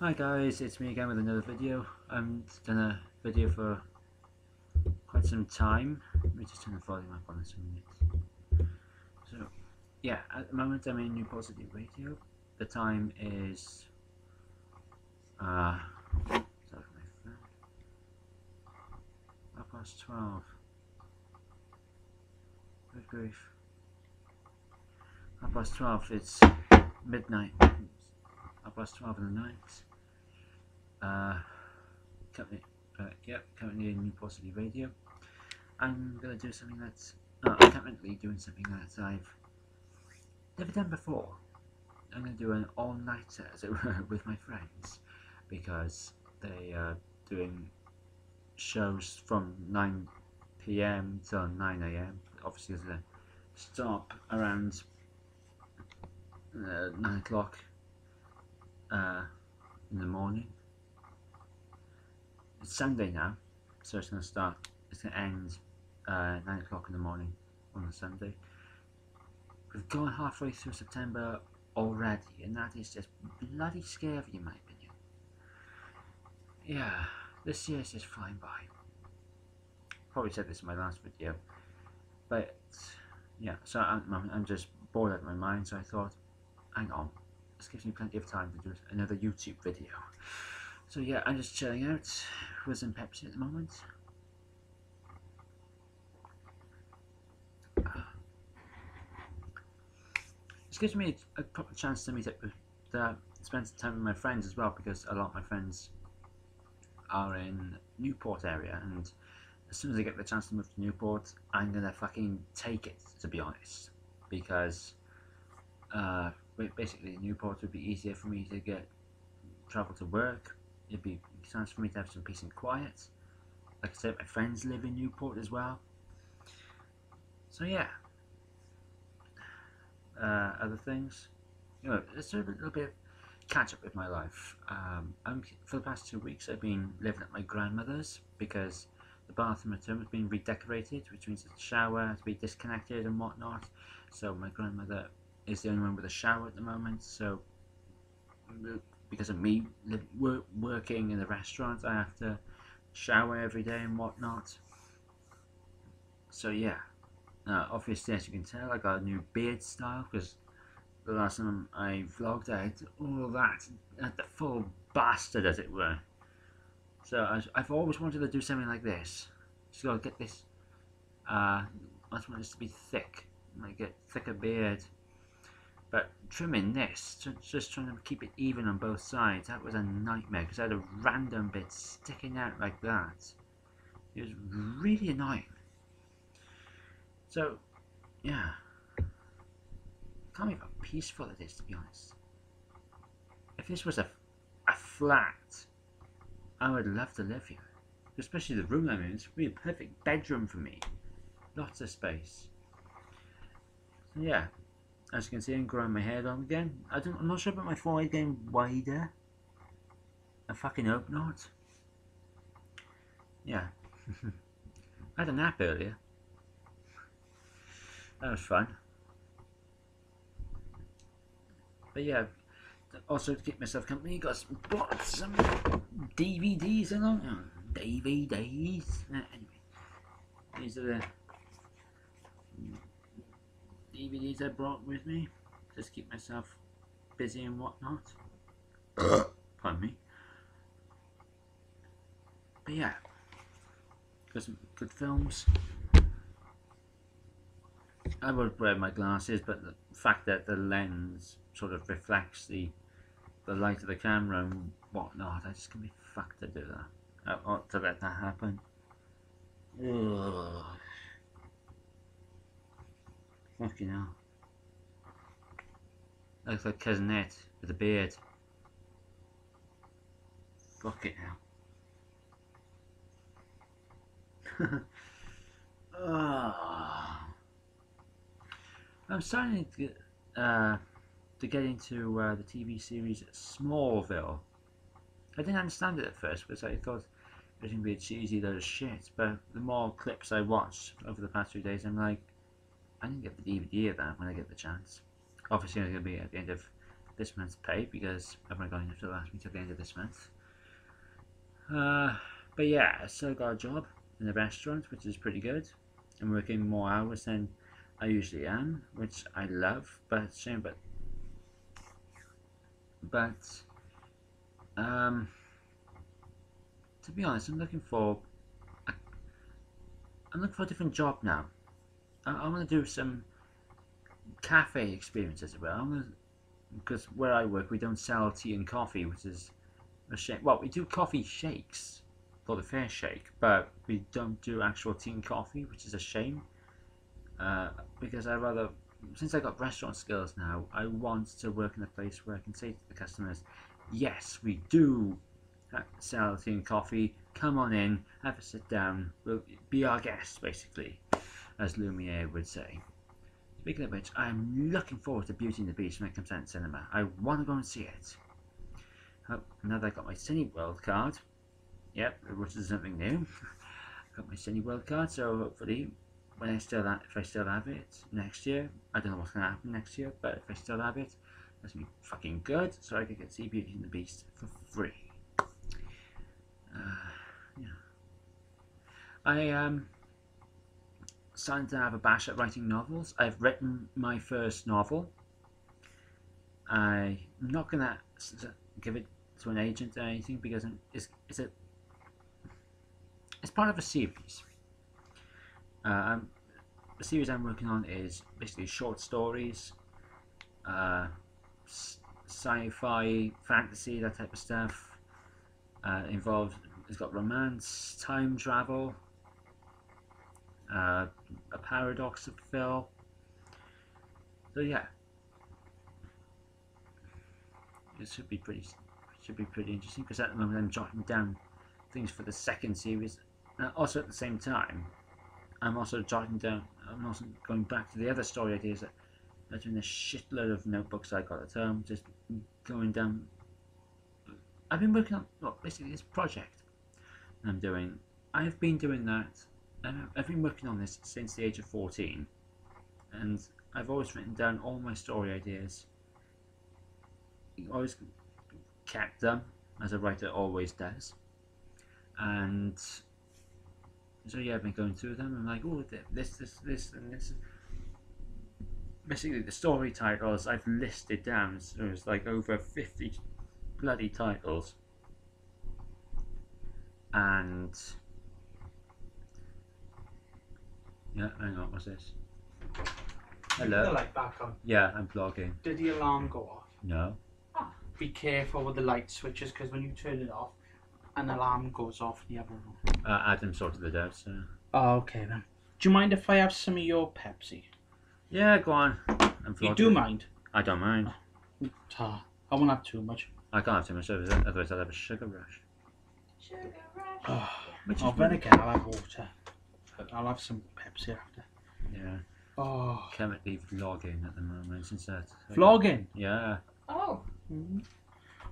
Hi guys, it's me again with another video. I'm done a video for quite some time. Let me just turn the volume up on this a minute. So, yeah, at the moment I'm in Newport City Radio. The time is uh. Half past twelve. Good grief. Half past twelve, it's midnight. Half past twelve in the night. Uh, currently, uh, currently in Newport City Radio. I'm gonna do something that's uh, I'm currently doing something that I've never done before. I'm gonna do an all-nighter, as it were, with my friends because they are doing shows from 9 p.m. till 9 a.m. Obviously, there's a stop around uh, 9 o'clock uh, in the morning. It's Sunday now, so it's going to start, it's going to end uh, 9 o'clock in the morning on a Sunday. We've gone halfway through September already, and that is just bloody scary in my opinion. Yeah, this year is just flying by. Probably said this in my last video, but yeah, so I'm, I'm just bored out of my mind, so I thought, hang on, this gives me plenty of time to do another YouTube video. So yeah, I'm just chilling out with some Pepsi at the moment. This gives me a, proper chance to meet up with, spend some time with my friends as well because a lot of my friends are in Newport area and as soon as I get the chance to move to Newport, I'm gonna fucking take it to be honest because uh, basically Newport would be easier for me to get travel to work. It'd be nice for me to have some peace and quiet. Like I said, my friends live in Newport as well. So yeah. Uh, other things, you know, it's a little bit of catch up with my life. Um, I'm, for the past two weeks, I've been living at my grandmother's because the bathroom at home has been redecorated, which means the shower has to be disconnected and whatnot. So my grandmother is the only one with a shower at the moment. So because of me working in the restaurant, I have to shower every day and whatnot. So yeah, uh, obviously as you can tell, I got a new beard style because the last time I vlogged, I had all that, at the full bastard as it were. So I've always wanted to do something like this. Just gotta get this. Uh, I just want this to be thick. I get thicker beard. But trimming this, just trying to keep it even on both sides, that was a nightmare because I had a random bit sticking out like that. It was really annoying. So, yeah. Can't believe how peaceful it is, to be honest. If this was a, a flat, I would love to live here. Especially the room I'm in. It's really a perfect bedroom for me. Lots of space. Yeah, as you can see, I'm growing my hair down again. I don't, I'm not sure about my forehead getting wider. I fucking hope not. Yeah. I had a nap earlier. That was fun. But yeah, also to keep myself company, got some, some DVDs along. Oh, DVDs. Uh, anyway, these are the DVDs I brought with me. Just keep myself busy and whatnot. Pardon me. But yeah, got some good films. I would wear my glasses, but the fact that the lens sort of reflects the the light of the camera and whatnot, I just gonna be fucked to do that. I ought to let that happen. Ugh. Fucking hell. Looks like Cousin Ed with a beard. Fuck it now. I'm starting to get, uh, to get into uh, the TV series Smallville. I didn't understand it at first because I thought it was going to be a cheesy load of shit, but the more clips I watched over the past few days, I'm like, I need to get the DVD of that when I get the chance. Obviously, it's going to be at the end of this month's pay because I'm not going to last me till the end of this month. Uh, but yeah, I still got a job in the restaurant, which is pretty good. I'm working more hours than I usually am, which I love. But shame, but but um, to be honest, I'm looking for I'm looking for a different job now. I, I want to do some cafe experience as well. I'm gonna, because where I work, we don't sell tea and coffee, which is a shame. Well, we do coffee shakes for the fair shake, but we don't do actual tea and coffee, which is a shame. Uh, because I rather, since I got restaurant skills now, I want to work in a place where I can say to the customers, yes, we do uh, sell tea and coffee. Come on in, have a sit down. We'll be our guests, basically, as Lumiere would say. Speaking of which, I'm looking forward to Beauty and the Beast when it comes out in cinema. I want to go and see it. Oh, now that I got my Cineworld card, yep, which is something new. I've got my Cineworld card, so hopefully, when I still have, if I still have it next year, I don't know what's gonna happen next year, but if I still have it, that's gonna be fucking good. So I can get see Beauty and the Beast for free. Uh, yeah. I um starting to have a bash at writing novels. I've written my first novel. I'm not gonna give it to an agent or anything because it's it's a it's part of a series. Uh, the series I'm working on is basically short stories, uh, sci-fi, fantasy, that type of stuff. Uh, involved, it's got romance, time travel, uh, a paradox of Phil. So yeah, it should be pretty should be pretty interesting because at the moment I'm jotting down things for the second series. And also at the same time, I'm also jotting down. I'm also going back to the other story ideas that I'm doing a shitload of notebooks I got at home, just going down. I've been working on well, basically this project I'm doing. I've been doing that Um, I've been working on this since the age of 14 and I've always written down all my story ideas. I always kept them as a writer always does. And so yeah I've been going through them. And like oh this this this and this. Basically the story titles I've listed down so there's like over 50 bloody titles. And Yeah, hang on, what's this? Hello. The light back on. Yeah, I'm vlogging. Did the alarm go off? No. Ah, Be careful with the light switches because when you turn it off, an alarm goes off in the other room. Uh, Adam sorted it out, so. Oh, okay then. Do you mind if I have some of your Pepsi? Yeah, go on. I'm vlogging. You do mind? I don't mind. Ah, I won't have too much. I can't have too much of it, otherwise I'll have a sugar rush. Sugar rush. Oh, Which oh is then really- again, I'll have water. But I'll have some Pepsi after. Yeah. Oh, Currently vlogging at the moment since that. vlogging. Yeah. Oh, mm-hmm.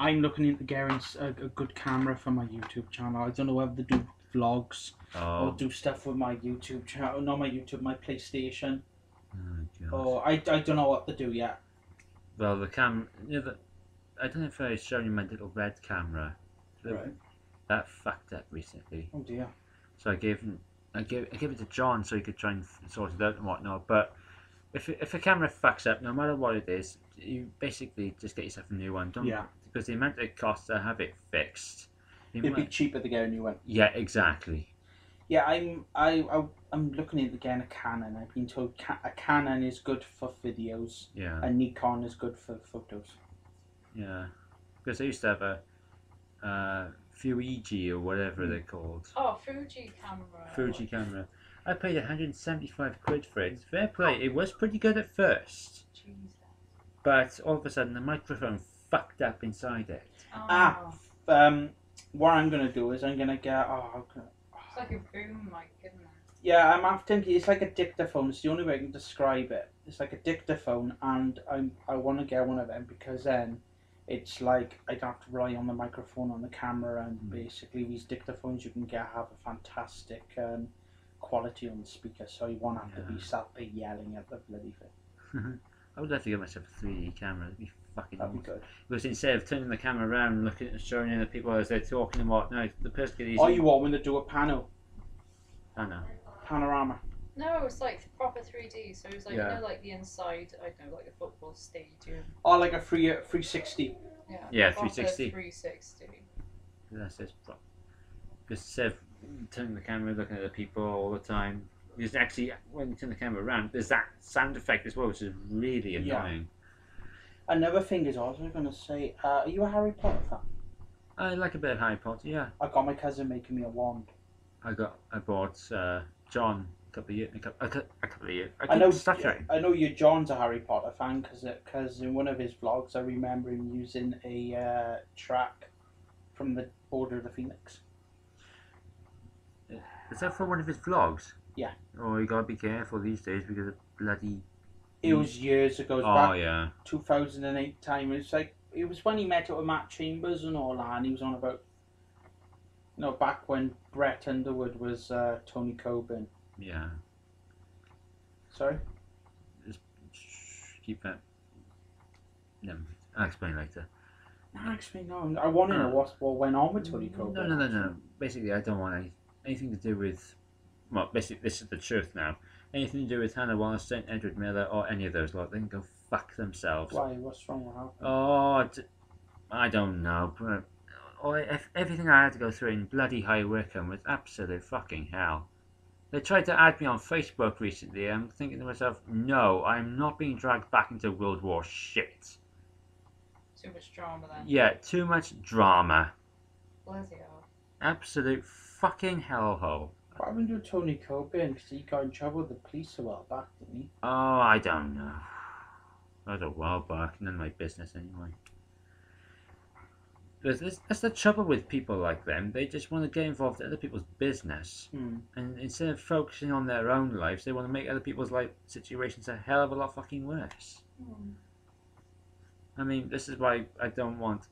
I'm looking into getting s- a, a good camera for my YouTube channel. I don't know whether to do vlogs or Oh, do stuff with my YouTube channel. Oh, not my YouTube, my PlayStation. oh God. Or I, I don't know what to do yet. Well, the cam. You know, the, I don't know if I've shown you my little red camera. The- That fucked up recently. Oh dear. So I gave him, I gave, I gave it to John so he could try and sort it out and whatnot. But if if a camera fucks up, no matter what it is, you basically just get yourself a new one. Don't Yeah. because the amount it costs to have it fixed. It'd be cheaper to get a new one. yeah, exactly. Yeah, I'm I, I I'm looking into getting a Canon. I've been told ca- a Canon is good for videos, Yeah, and Nikon is good for photos. yeah. Because I used to have a uh, Fuji or whatever they're called. oh, Fuji camera. Fuji camera. I paid 175 quid for it. Fair play. It was pretty good at first, Jesus. but all of a sudden the microphone fucked up inside it. Oh, Ah. Um, what I'm gonna do is I'm gonna get oh, I'm gonna- It's like a boom mic, isn't it? yeah, I'm after it's like a dictaphone. It's the only way I can describe it. It's like a dictaphone, and I'm I want to get one of them because then it's like I don't have to rely on the microphone on the camera, and Mm. basically these dictaphones you can get have a fantastic um, quality on the speaker, so you won't have to be Yeah. sat there yelling at the bloody thing. I would love to get myself a 3D camera. It'd be fucking That'd be awesome. good. Because instead of turning the camera around and looking and showing the people as they're talking and whatnot, the person could Or easily. you want when they do a panel, I know. panorama. No, it's like proper 3D. So it's like Yeah. you know, like the inside. I don't know, like a football stadium. Or like a free 360. Yeah. Yeah, 360. 360. That's it. Because instead of turning the camera, looking at the people all the time, there's actually when you turn the camera around, there's that sound effect as well, which is really Yeah. annoying. Another thing is, I was going to say, uh, are you a Harry Potter fan? I like a bit of Harry Potter. Yeah, I got my cousin making me a wand. I got I bought uh, John a couple of years, a couple, a cou- a couple of years. I, I know. I know your John's a Harry Potter fan because because in one of his vlogs I remember him using a uh, track from the Order of the Phoenix. Is that from one of his vlogs? Yeah. Oh, you gotta be careful these days because of bloody. It was years ago. It Oh back yeah. 2008 time. It's like it was when he met up with Matt Chambers and all that, and he was on about. You know, back when Brett Underwood was uh, Tony Coburn. Yeah. Sorry. Just keep that. No, I'll explain later. Actually, no. I want to know what what went on with Tony Coburn. No, no, no, no. Basically, I don't want any, anything to do with. Well, basically, this is the truth now. Anything to do with Hannah Wallenstein, Edward Miller, or any of those lot, they can go fuck themselves. Why? What's wrong with? Oh, d- I don't know. But oh, everything I had to go through in bloody High Wycombe was absolute fucking hell. They tried to add me on Facebook recently. I'm thinking to myself, no, I'm not being dragged back into World War shit. Too much drama then. Yeah, too much drama. Bloody hell. Absolute fucking hellhole. What happened to Tony Coburn? Because he got in trouble with the police a while back, didn't he? Oh, I don't know. That was a while back, none of my business anyway. There's, that's the trouble with people like them. They just want to get involved in other people's business. Hmm. And instead of focusing on their own lives, they want to make other people's life situations a hell of a lot fucking worse. Hmm. I mean, this is why I don't want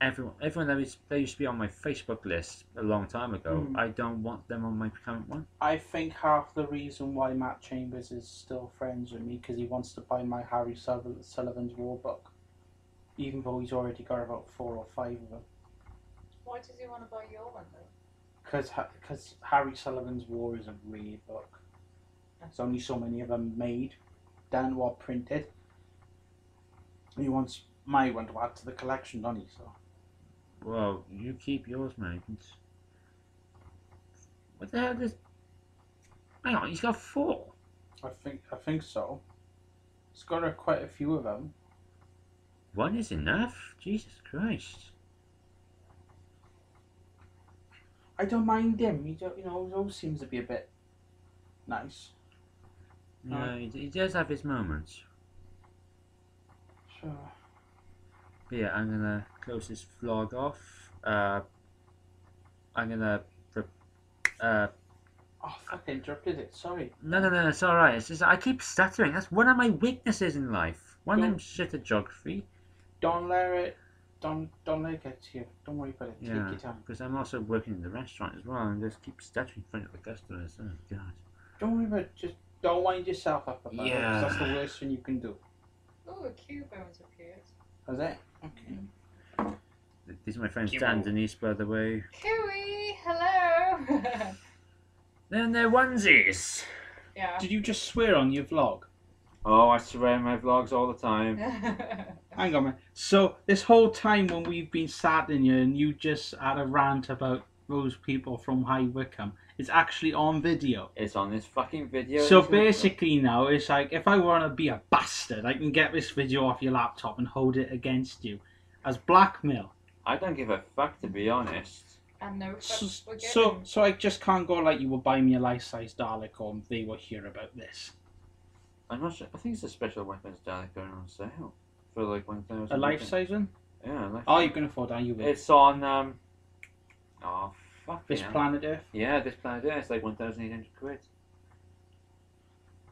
everyone. Everyone that used, that used to be on my Facebook list a long time ago. Mm. I don't want them on my current one. I think half the reason why Matt Chambers is still friends with me because he wants to buy my Harry Sul- Sullivan's War book, even though he's already got about four or five of them. Why does he want to buy your one though? Because because Harry Sullivan's War is a rare book. There's only so many of them made, done or printed. He wants my one to add to the collection, doesn't he? So Well, you keep yours, mate. What the hell does? Hang on, he's got four. I think I think so. He's got a, quite a few of them. One is enough. Jesus Christ. I don't mind him. He don't, you know, he always seems to be a bit nice. Yeah, he, he does have his moments. Sure. But yeah, I'm gonna close this vlog off. Uh, I'm gonna. Uh, Oh, fuck! I interrupted it. Sorry. no, no, no, it's alright. It's just I keep stuttering. That's one of my weaknesses in life. One of them shit at geography. Don't let it. Don't don't let it get to you. Don't worry about it. Yeah. Take your time. Because I'm also working in the restaurant as well, and just keep stuttering in front of the customers. Oh god. Don't worry about it. Just don't wind yourself up about it. 'cause Yeah. That's the worst thing you can do. Oh, a Cubone's appeared. Is it? Okay. Mm-hmm. These are my friends Keep Dan on. Denise, by the way. Cooey, hello. Then they're onesies. yeah. Did you just swear on your vlog? Oh, I swear in my vlogs all the time. Hang on, man. So this whole time when we've been sat in here and you just had a rant about those people from High Wycombe, it's actually on video. It's on this fucking video. So isn't it? basically now it's like if I want to be a bastard, I can get this video off your laptop and hold it against you as blackmail. I don't give a fuck to be honest. and no So fucks were given. so, so I just can't go like you will buy me a life-size Dalek or they will hear about this. I'm not sure. I think it's a special weapons Dalek going on sale for like one thousand. A life-size one? Yeah. Life Oh, you can afford that. You will. It's on um. Oh fuck. This yeah. planet Earth. Yeah, this planet. Earth. it's like one thousand eight hundred quid.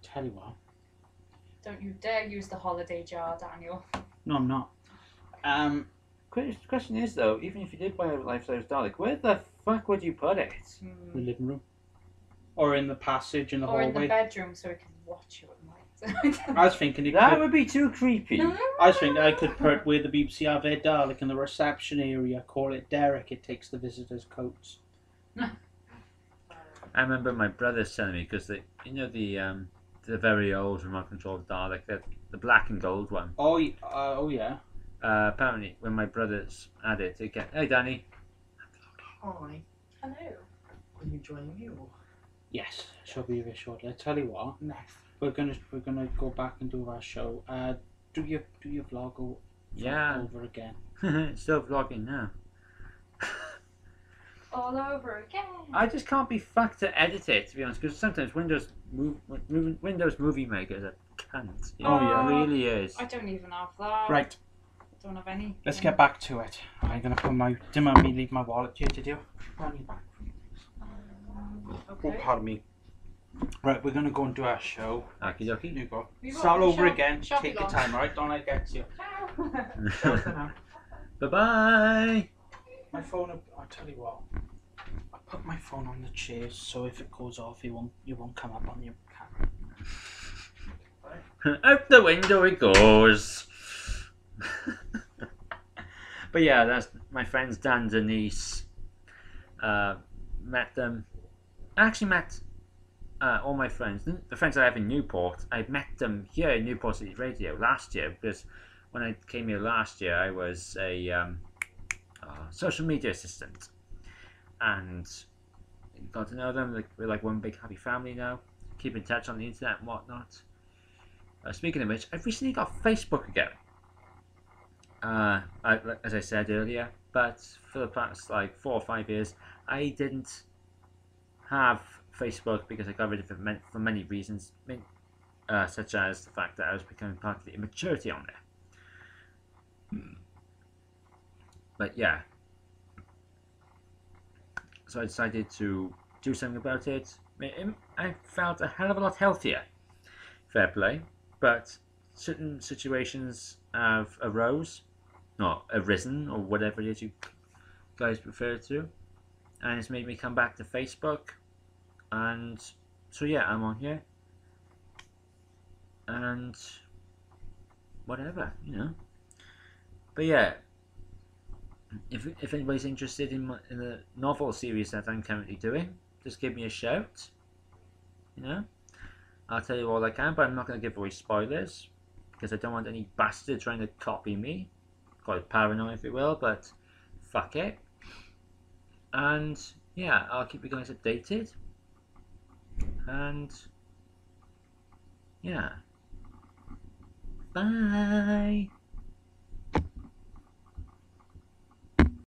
Tell you what. Don't you dare use the holiday jar, Daniel. No, I'm not. Um, Que- Question is though, even if you did buy a life-size Dalek, where the fuck would you put it? the Hmm. living room, or in the passage in the Or in the bedroom so we can watch you at night. I was thinking it That could, would be too creepy. I was thinking I could put where the BBC have their Dalek in the reception area, call it Derek, it takes the visitors' coats. I remember my brothers telling me because they, you know, the um, the very old remote control Dalek, the, the black and gold one. Oh, y- uh, oh yeah. Uh, apparently, when my brothers had it, they get, hey Danny, Hi, Hello. are you joining me or Yes, she'll be here shortly. I tell you what, next? We're gonna we're gonna go back and do our show. Uh, do your do your vlog o- Yeah. over again. still vlogging now. All over again. I just can't be fucked to edit it to be honest, because sometimes Windows move, Windows Movie Maker is a cunt. You Oh, know, yeah. it really is. I don't even have that. Right, I don't have any. let's get back to it. I'm gonna put my didn't mind me leave my wallet here, to do? Run you back. Oh, Okay. pardon me. Right, we're gonna go and do our show. Okie dokie. You go. You got Start the over shop- again. shop Take your lock. time, alright? Don't let get to you. bye bye. My phone. I'll tell you what. I put my phone on the chair so if it goes off, it won't. You won't come up on your camera. Out the window it goes. but yeah, that's my friends Dan Denise. Uh, met them. I actually met uh, all my friends, the friends I have in Newport. I met them here in Newport City Radio last year because when I came here last year, I was a um, uh, social media assistant, and got to know them. Like, we're like one big happy family now. Keep in touch on the internet and whatnot. Uh, speaking of which, I've recently got Facebook again. Uh, I, as I said earlier, but for the past like four or five years, I didn't have Facebook because I got rid of it for many reasons, uh, such as the fact that I was becoming part of the immaturity on there. But yeah, so I decided to do something about it. I- I felt a hell of a lot healthier. Fair play but certain situations have arose, or arisen, or whatever it is you guys prefer to, and it's made me come back to Facebook, and so yeah, I'm on here, and whatever, you know. But yeah, if if anybody's interested in my, in the novel series that I'm currently doing, just give me a shout. You know. I'll tell you all I can, but I'm not going to give away spoilers because I don't want any bastard trying to copy me. Call it paranoia if you will, but fuck it. And yeah, I'll keep you guys updated. And yeah. Bye.